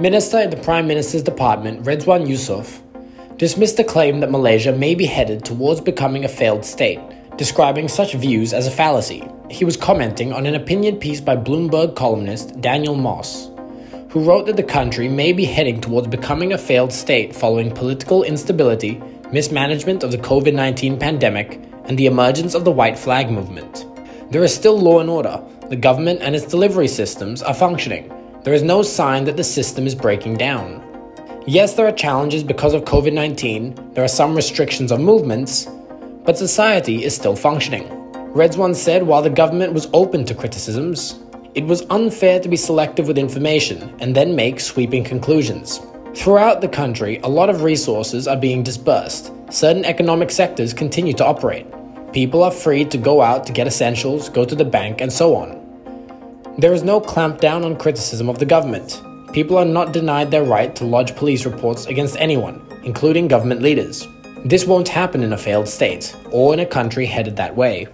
Minister in the Prime Minister's department, Redzuan Yusof, dismissed the claim that Malaysia may be headed towards becoming a failed state, describing such views as a fallacy. He was commenting on an opinion piece by Bloomberg columnist Daniel Moss, who wrote that the country may be heading towards becoming a failed state following political instability, mismanagement of the COVID 19 pandemic, and the emergence of the white flag movement. There is still law and order, the government and its delivery systems are functioning. There is no sign that the system is breaking down. Yes, there are challenges because of COVID 19, there are some restrictions on movements, but society is still functioning. Redzuan said while the government was open to criticisms, it was unfair to be selective with information and then make sweeping conclusions. Throughout the country, a lot of resources are being dispersed. Certain economic sectors continue to operate. People are free to go out to get essentials, go to the bank, and so on. There is no clampdown on criticism of the government. People are not denied their right to lodge police reports against anyone, including government leaders. This won't happen in a failed state, or in a country headed that way.